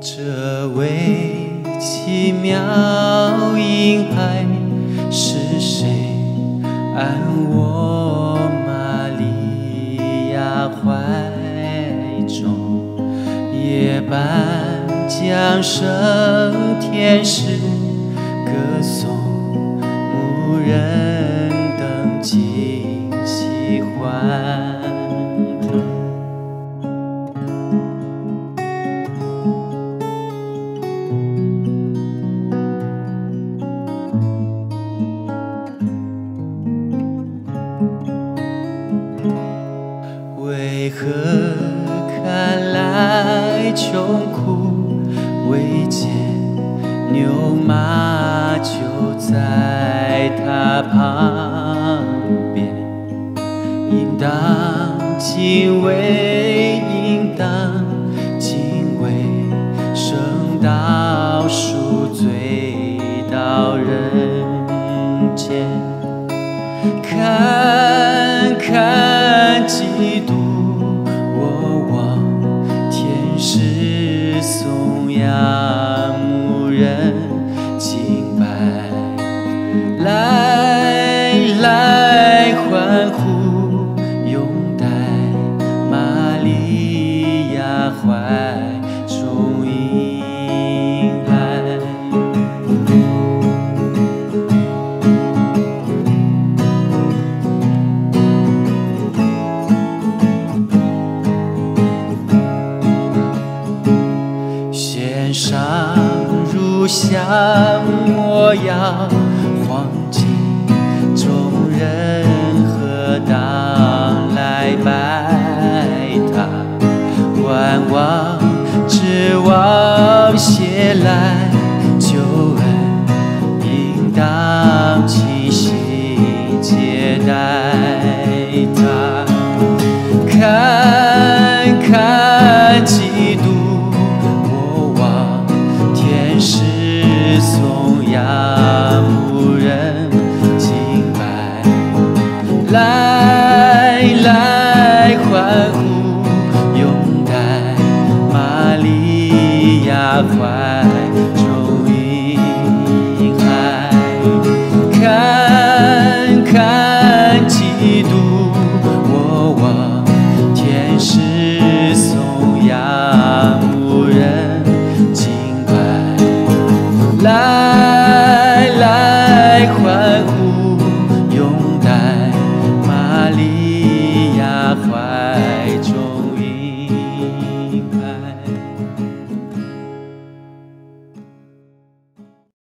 这位奇妙婴孩是谁？安我玛利亚怀中，夜半降生天使歌颂，牧人为何看来穷苦未见牛马就在他旁边？应当敬畏，应当敬畏，圣道赎罪到人间。看看基督，怀中婴孩。献上如香模样，黄金众人何当来救恩，应当齐心接待他。看看基督，我望天使颂扬牧人敬拜，来来欢呼，拥戴玛利亚怀